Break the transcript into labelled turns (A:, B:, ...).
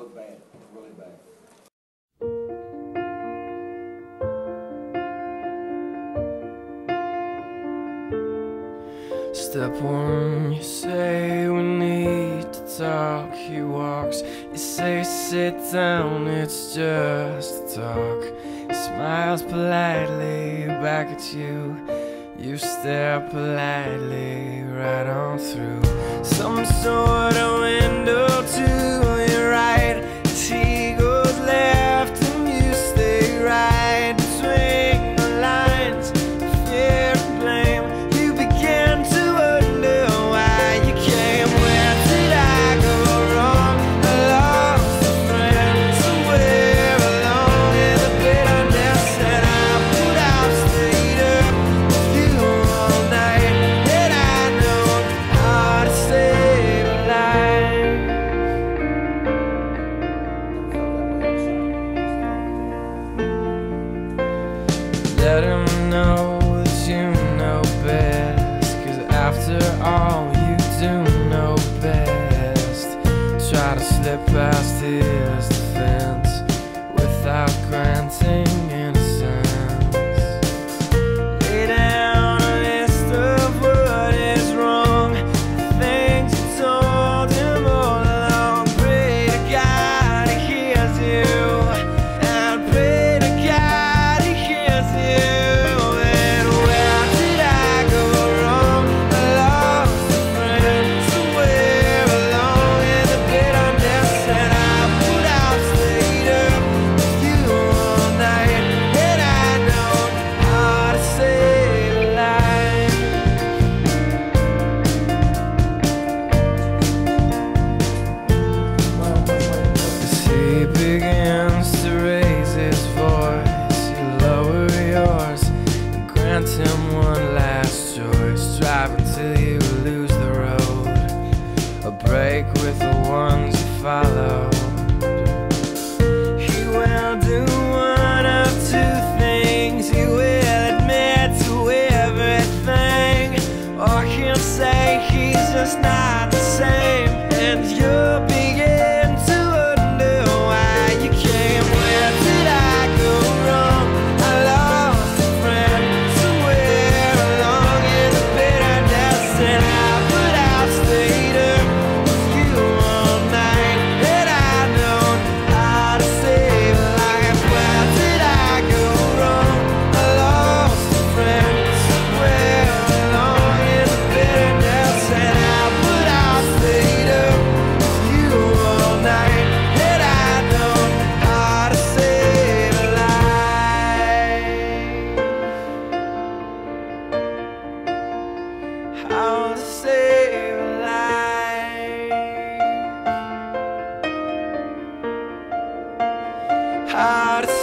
A: look bad, really bad.
B: Step one, you say we need to talk. He walks, you say sit down, it's just a talk. He smiles politely back at you. You stare politely right on through some sort of window to you know after all you do know best. Try to slip past his defense Without granting ones he followed. He will do one of two things. He will admit to everything, or he'll say he's just not the same, and you'll be. and how to